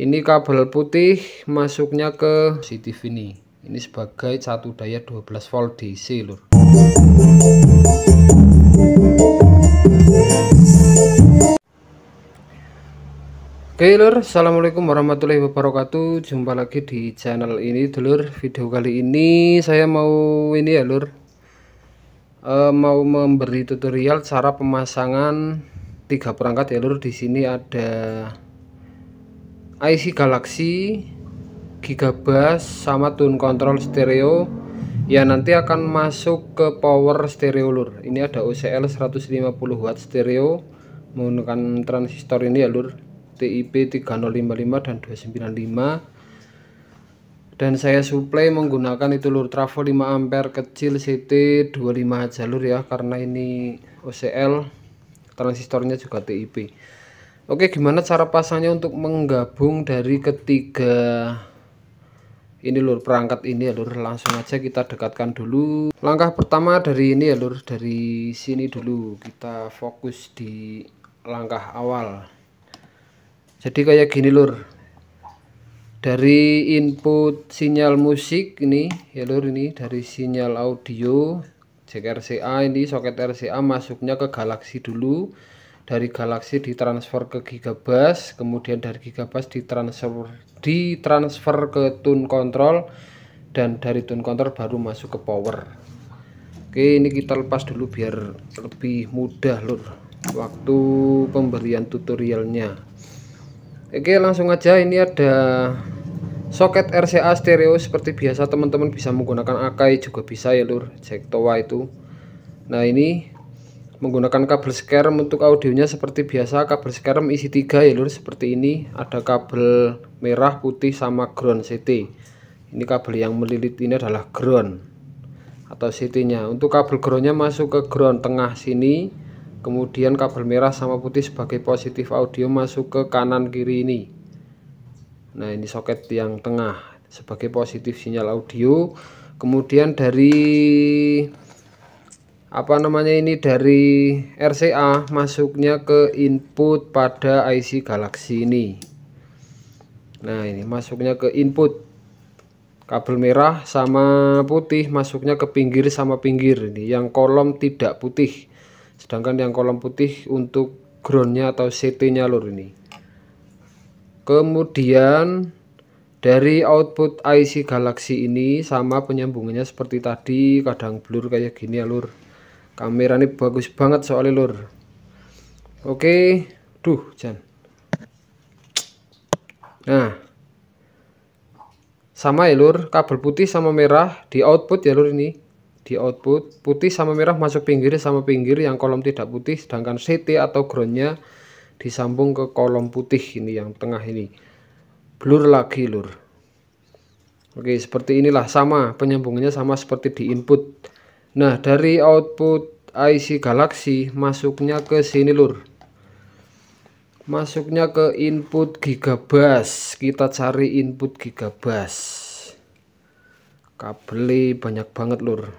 ini kabel putih masuknya ke positif ini ini sebagai satu daya 12 volt DC lur Oke lur, assalamualaikum warahmatullahi wabarakatuh. Jumpa lagi di channel ini, dulur. Video kali ini saya mau ini ya lur, e, mau memberi tutorial cara pemasangan tiga perangkat ya lur. Di sini ada IC Galaxy, Gigabus, sama tune control stereo. Ya nanti akan masuk ke power stereo lur. Ini ada OCL 150 watt stereo menggunakan transistor ini ya lur TIP 3055 dan 295 dan saya suplai menggunakan itu lur trafo 5 ampere kecil CT 25 jalur ya karena ini OCL transistornya juga TIP Oke gimana cara pasangnya untuk menggabung dari ketiga ini lur? Perangkat ini ya lur. Langsung aja kita dekatkan dulu. Langkah pertama dari ini ya lur. Dari sini dulu. Kita fokus di langkah awal. Jadi kayak gini lur. Dari input sinyal musik ini ya lur ini. Dari sinyal audio jack RCA ini soket RCA masuknya ke galaksi dulu dari galaksi ditransfer ke gigabus kemudian dari gigabus ditransfer ditransfer ke tune control dan dari tune control baru masuk ke power. Oke ini kita lepas dulu biar lebih mudah lur. Waktu pemberian tutorialnya. Oke langsung aja. Ini ada soket RCA stereo. Seperti biasa teman-teman bisa menggunakan Akai juga bisa ya lur. Jack toa itu. Nah ini menggunakan kabel scarem untuk audionya seperti biasa. Kabel scarem isi tiga ya lur seperti ini. Ada kabel merah putih sama ground CT ini kabel yang melilit ini adalah ground atau CT nya. Untuk kabel groundnya masuk ke ground tengah sini. Kemudian kabel merah sama putih sebagai positif audio masuk ke kanan kiri ini. Nah ini soket yang tengah sebagai positif sinyal audio. Kemudian dari apa namanya ini dari RCA masuknya ke input pada IC Galaxy ini. Nah ini masuknya ke input. Kabel merah sama putih masuknya ke pinggir sama pinggir. Ini yang kolom tidak putih. Sedangkan yang kolom putih untuk groundnya atau CT nya lur ini. Kemudian dari output IC Galaxy ini sama penyambungannya seperti tadi kadang blur kayak gini ya lur kamera ini bagus banget soalnya lur. Oke. Duh jan. Nah. Sama ya lur. Kabel putih sama merah di output ya lur ini. Di output putih sama merah masuk pinggir sama pinggir yang kolom tidak putih sedangkan CT atau groundnya disambung ke kolom putih ini yang tengah ini. Blur lagi lur. Oke seperti inilah. Sama penyambungannya sama seperti di input nah dari output IC Galaxy masuknya ke sini lur. Masuknya ke input gigabus kita cari input gigabus kabel banyak banget lur.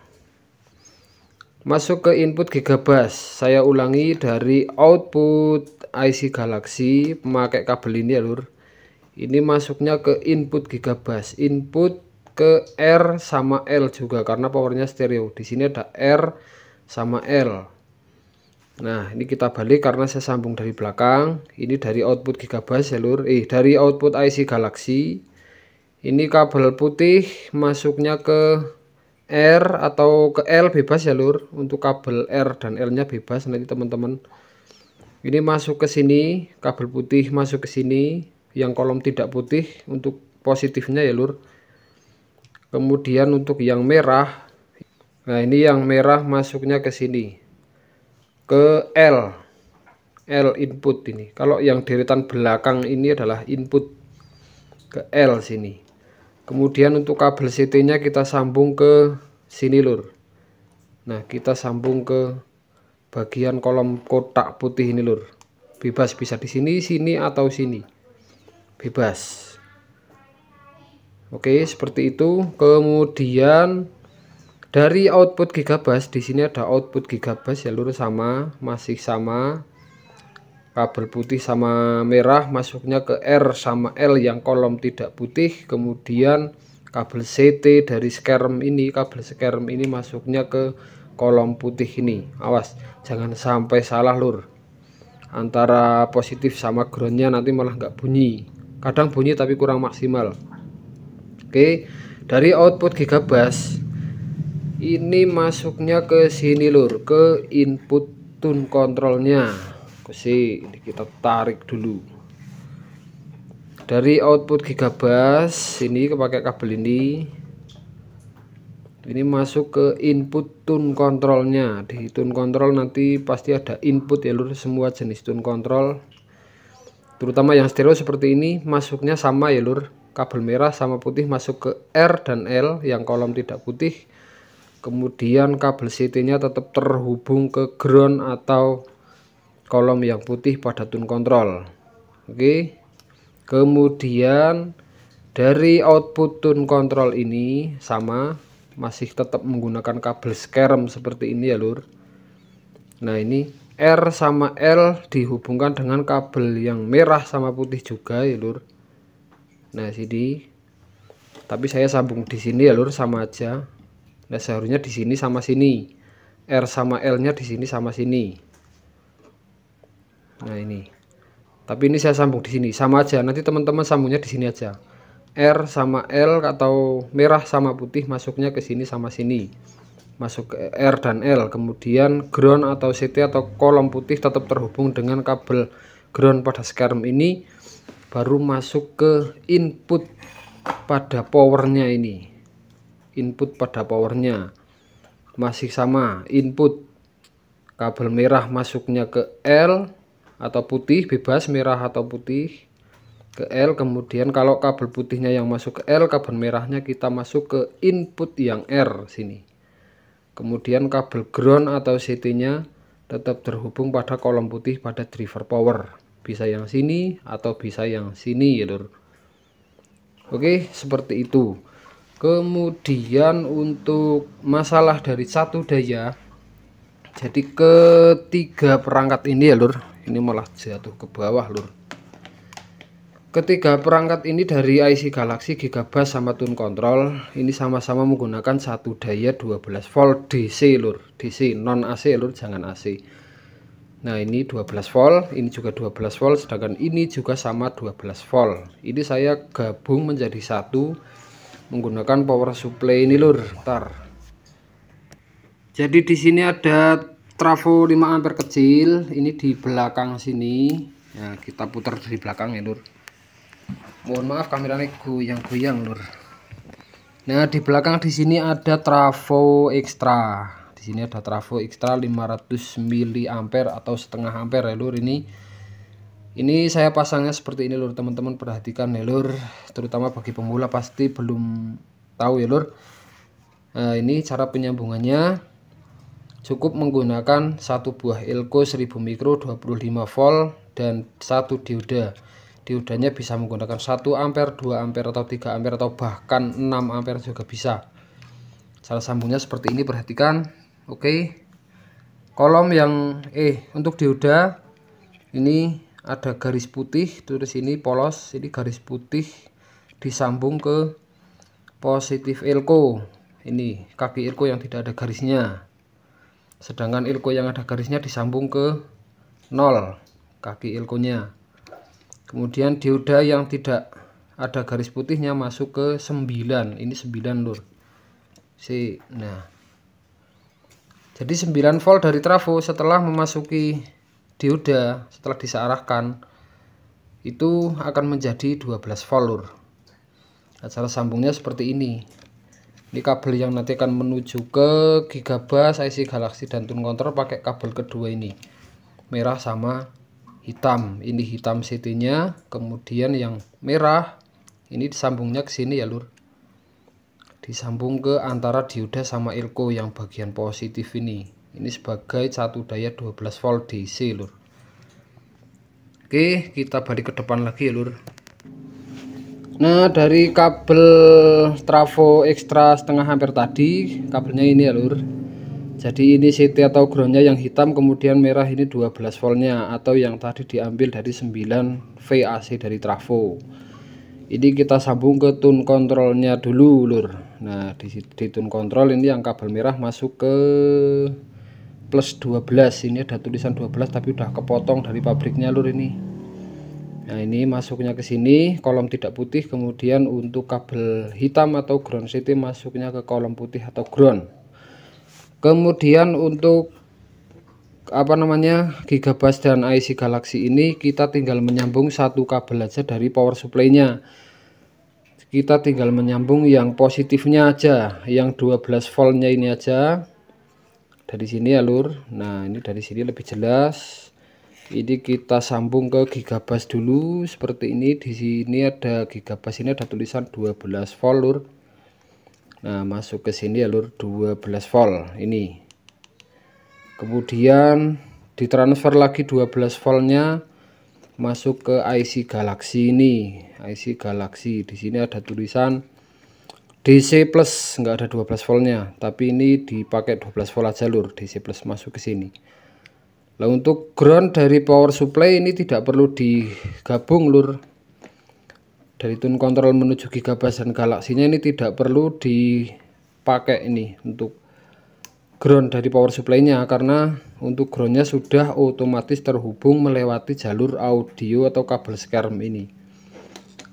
Masuk ke input gigabus saya ulangi dari output IC Galaxy memakai kabel ini ya lur. Ini masuknya ke input gigabus input ke R sama L juga karena powernya stereo. Di sini ada R sama L. Nah ini kita balik karena saya sambung dari belakang. Ini dari output gigabus ya lur eh dari output IC Galaxy. Ini kabel putih masuknya ke R atau ke L bebas ya lur untuk kabel R dan L nya bebas nanti teman-teman. Ini masuk ke sini kabel putih masuk ke sini. Yang kolom tidak putih untuk positifnya ya lur kemudian untuk yang merah nah ini yang merah masuknya ke sini ke L L input ini. Kalau yang deretan belakang ini adalah input ke L sini. Kemudian untuk kabel CT nya kita sambung ke sini lur. Nah kita sambung ke bagian kolom kotak putih ini lur. Bebas bisa di sini sini atau sini. Bebas oke seperti itu. Kemudian dari output gigabus di sini ada output gigabus ya lur sama masih sama kabel putih sama merah masuknya ke R sama L yang kolom tidak putih. Kemudian kabel CT dari skerm ini kabel skerm ini masuknya ke kolom putih ini. Awas jangan sampai salah lur. Antara positif sama groundnya nanti malah nggak bunyi. Kadang bunyi tapi kurang maksimal oke dari output gigabus ini masuknya ke sini lur ke input tune kontrolnya sih ini kita tarik dulu. Dari output gigabus ini pakai kabel ini. Ini masuk ke input tune kontrolnya di tune kontrol nanti pasti ada input ya lur semua jenis tune kontrol terutama yang stereo seperti ini masuknya sama ya lur kabel merah sama putih masuk ke R dan L yang kolom tidak putih. Kemudian kabel CT nya tetap terhubung ke ground atau kolom yang putih pada tune kontrol. Oke. Kemudian dari output tune kontrol ini sama masih tetap menggunakan kabel skerm seperti ini ya lur. Nah ini R sama L dihubungkan dengan kabel yang merah sama putih juga ya lur nah sini tapi saya sambung di sini ya lur sama aja Nah, seharusnya di sini sama sini. R sama L-nya di sini sama sini. Nah, ini. Tapi ini saya sambung di sini, sama aja. Nanti teman-teman sambungnya di sini aja. R sama L atau merah sama putih masuknya ke sini sama sini. Masuk ke R dan L. Kemudian ground atau CT atau kolom putih tetap terhubung dengan kabel ground pada skerm ini baru masuk ke input pada powernya ini. Input pada powernya. Masih sama input. Kabel merah masuknya ke L atau putih bebas merah atau putih ke L. Kemudian kalau kabel putihnya yang masuk ke L kabel merahnya kita masuk ke input yang R sini. Kemudian kabel ground atau CT nya tetap terhubung pada kolom putih pada driver power bisa yang sini atau bisa yang sini ya lur oke seperti itu. Kemudian untuk masalah dari satu daya jadi ketiga perangkat ini ya lur ini malah jatuh ke bawah lur ketiga perangkat ini dari IC Galaxy Gigabus sama Tune Control. Ini sama-sama menggunakan satu daya 12 volt DC lur. DC non AC lur. Jangan AC Nah ini 12 volt ini juga 12 volt sedangkan ini juga sama 12 volt. Ini saya gabung menjadi satu menggunakan power supply ini lur. Ntar jadi di sini ada trafo 5 ampere kecil ini di belakang sini. Ya kita putar dari belakang ya lur. Mohon maaf kameranya goyang-goyang lur. Nah di belakang di sini ada trafo ekstra di sini ada trafo ekstra 500 mili ampere atau setengah ampere ya lur. Ini ini saya pasangnya seperti ini lur. Teman-teman perhatikan ya lur. Terutama bagi pemula pasti belum tahu ya lur. Nah ini cara penyambungannya. Cukup menggunakan satu buah elko 1000 mikro 25 volt dan satu dioda. Diodanya bisa menggunakan 1 ampere 2 ampere atau 3 ampere atau bahkan 6 ampere juga bisa. Cara sambungnya seperti ini perhatikan oke. Kolom yang eh untuk dioda ini ada garis putih tulis ini polos ini garis putih disambung ke positif elko ini kaki elko yang tidak ada garisnya. Sedangkan elko yang ada garisnya disambung ke nol kaki elkonya kemudian dioda yang tidak ada garis putihnya masuk ke 9 ini 9 lur. Si nah jadi 9 volt dari trafo setelah memasuki dioda setelah disearahkan itu akan menjadi 12 volt lur cara sambungnya seperti ini. Ini kabel yang nanti akan menuju ke gigabus IC Galaxy dan tune control pakai kabel kedua ini. Merah sama hitam. Ini hitam CT nya kemudian yang merah ini disambungnya ke sini ya lur disambung ke antara dioda sama ilko yang bagian positif ini. Ini sebagai satu daya 12 volt DC lur. Oke kita balik ke depan lagi ya lur. Nah dari kabel trafo ekstra setengah ampere tadi kabelnya ini ya lur. Jadi ini CT atau groundnya yang hitam kemudian merah ini 12 voltnya atau yang tadi diambil dari 9 VAC dari trafo ini kita sambung ke tune kontrolnya dulu lur. Nah di, di tune kontrol ini yang kabel merah masuk ke plus 12 ini ada tulisan 12 tapi udah kepotong dari pabriknya lur ini. Nah ini masuknya ke sini kolom tidak putih. Kemudian untuk kabel hitam atau ground CT masuknya ke kolom putih atau ground. Kemudian untuk apa namanya gigabus dan IC Galaxy ini kita tinggal menyambung satu kabel aja dari power supply nya kita tinggal menyambung yang positifnya aja yang 12 voltnya ini aja. Dari sini ya nah ini dari sini lebih jelas. Ini kita sambung ke gigabus dulu. Seperti ini di sini ada gigabus ini ada tulisan 12 volt lur. Nah masuk ke sini ya lur. 12 volt ini kemudian ditransfer lagi 12 voltnya masuk ke IC Galaxy ini. IC Galaxy di sini ada tulisan DC plus enggak ada 12 voltnya tapi ini dipakai 12 volt aja lur. DC plus masuk ke sini. Nah untuk ground dari power supply ini tidak perlu digabung lur. Dari tune control menuju gigabus dan galaksinya ini tidak perlu dipakai ini untuk ground dari power supply-nya karena untuk groundnya sudah otomatis terhubung melewati jalur audio atau kabel skerm ini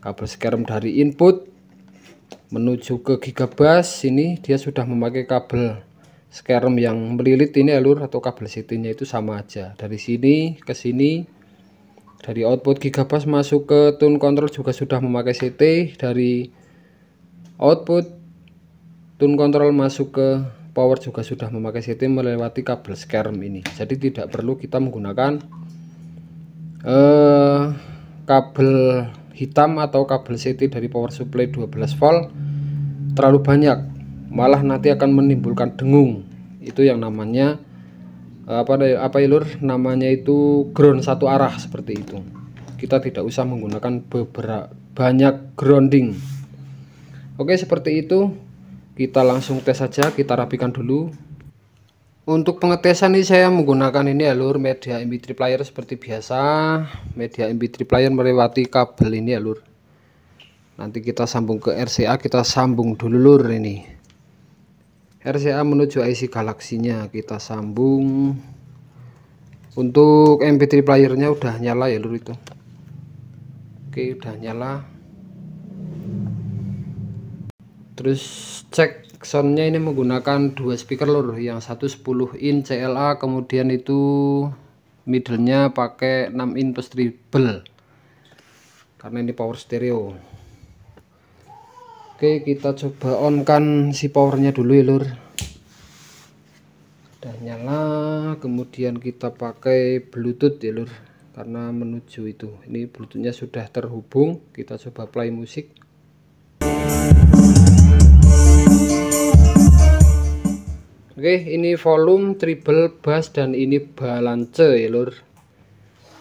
kabel skerm dari input menuju ke gigabus ini dia sudah memakai kabel skerm yang melilit ini alur atau kabel CT-nya itu sama aja. Dari sini ke sini dari output gigabus masuk ke tune control juga sudah memakai CT, dari output tune control masuk ke power juga sudah memakai CT melewati kabel skerm ini. Jadi tidak perlu kita menggunakan eh, kabel hitam atau kabel CT dari power supply 12 volt terlalu banyak. Malah nanti akan menimbulkan dengung. Itu yang namanya apa apa ilur namanya itu ground satu arah seperti itu. Kita tidak usah menggunakan beberapa banyak grounding. Oke seperti itu kita langsung tes saja kita rapikan dulu. Untuk pengetesan ini saya menggunakan ini alur media MP3 player seperti biasa. Media MP3 player melewati kabel ini alur nanti kita sambung ke RCA kita sambung dulu lur ini. RCA menuju IC galaksinya kita sambung. Untuk MP3 playernya udah nyala ya lur itu. Oke udah nyala terus cek soundnya ini menggunakan dua speaker lur yang satu 10 in CLA kemudian itu middlenya pakai 6 in plus treble. Karena ini power stereo. Oke kita coba on kan si powernya dulu ya lur. Udah nyala kemudian kita pakai bluetooth ya lur. Karena menuju itu ini bluetoothnya sudah terhubung kita coba play musik Oke ini volume treble bass dan ini balance ya lur.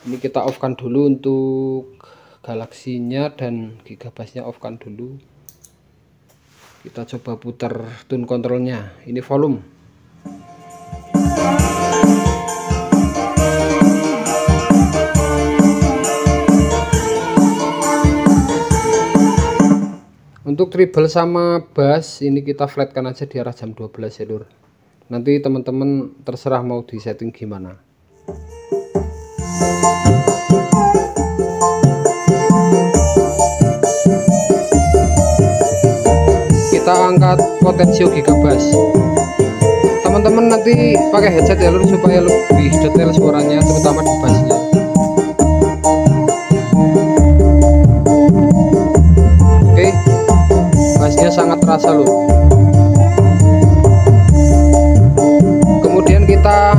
Ini kita off kan dulu untuk galaksinya dan gigabasnya off kan dulu. Kita coba putar tune kontrolnya ini volume. Untuk treble sama bass ini kita flatkan aja di arah jam 12 ya lur nanti teman-teman terserah mau di setting gimana. Kita angkat potensio gigabus teman-teman nanti pakai headset ya lur supaya lebih detail suaranya terutama di bassnya. Oke bassnya sangat terasa loh kita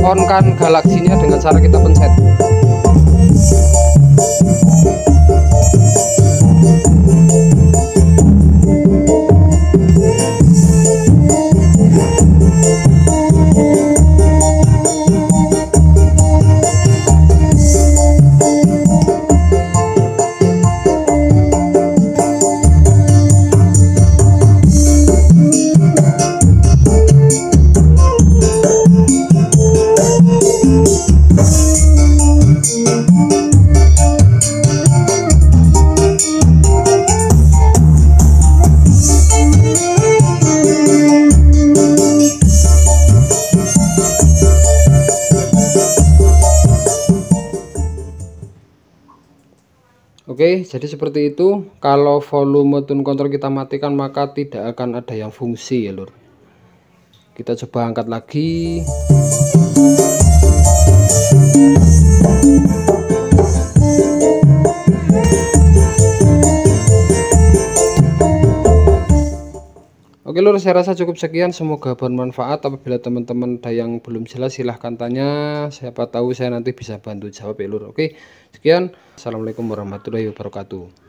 on kan galaksinya dengan cara kita pencet jadi seperti itu. Kalau volume tune control kita matikan maka tidak akan ada yang fungsi ya, Lur. Kita coba angkat lagi. Oke lur saya rasa cukup sekian. Semoga bermanfaat. Apabila teman-teman ada yang belum jelas silahkan tanya. Siapa tahu saya nanti bisa bantu jawab ya lur. Oke sekian. Assalamualaikum warahmatullahi wabarakatuh